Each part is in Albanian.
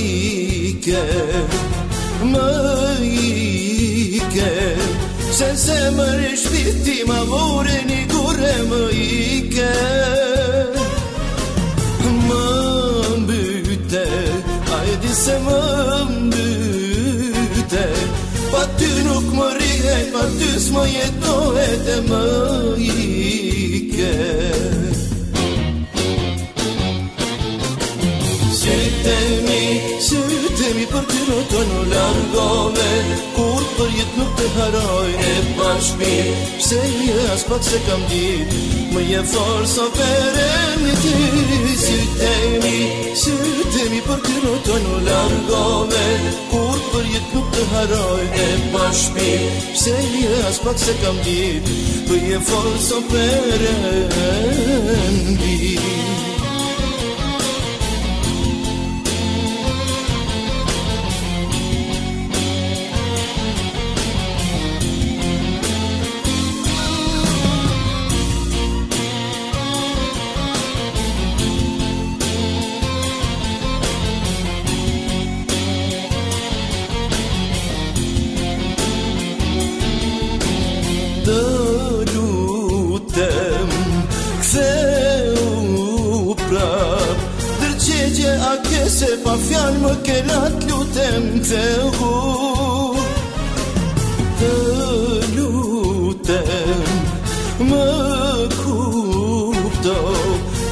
ike Më ike Se se më rish viti ma vore një kure më ike Më mbyte Ajdi se më mbyte Pa ty nuk më rihet Pa ty s'më jetohet e më ike Më ike Si temi, si temi për ti rrëton u Kur për jet nuk te haroj e pashmi, Pse një as pak se kam di, Më je fërë so për e mbi, Si temi, si temi për ti rrëton u Kur për jet nuk te haroj e pashmi, Pse një as pak se kam di, Më je fërë so për e mbi, Pa fjalë më ke lat lutem të hu Të lutem më kupto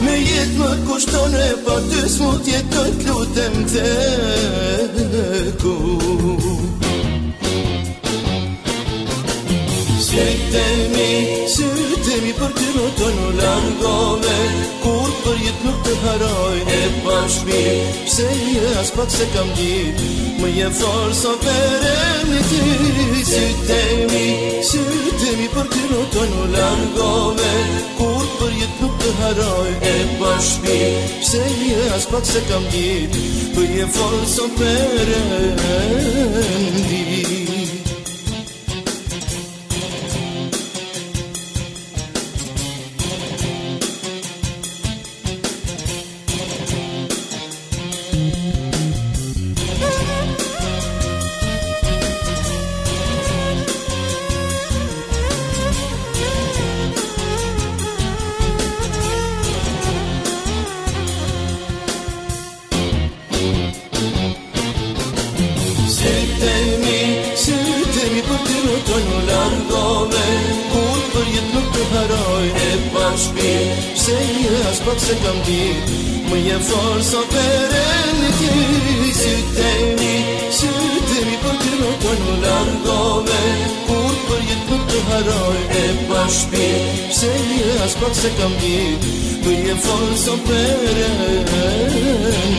Me jetë më kushton e pa të smut jetë të lutem të hu për të në të në langove Kur për jetë nuk të haroj e pashmi Pse je as pak se kam dit Më je forë sa pere në ti Si temi, si temi për të në të në langove Kur për jetë nuk të haroj e pashmi Pse je as pak se kam dit Më je forë sa pere në ti shpirë të në largove Kur për jetë nuk të haroj e bashkë Pse Se e asë pak se kam dit Më je forë sa për e në ti Sytemi, sytemi për të në të në largove Kur për jetë nuk të haroj e bashkë Pse Se e asë pak se kam dit Më je forë sa për e në ti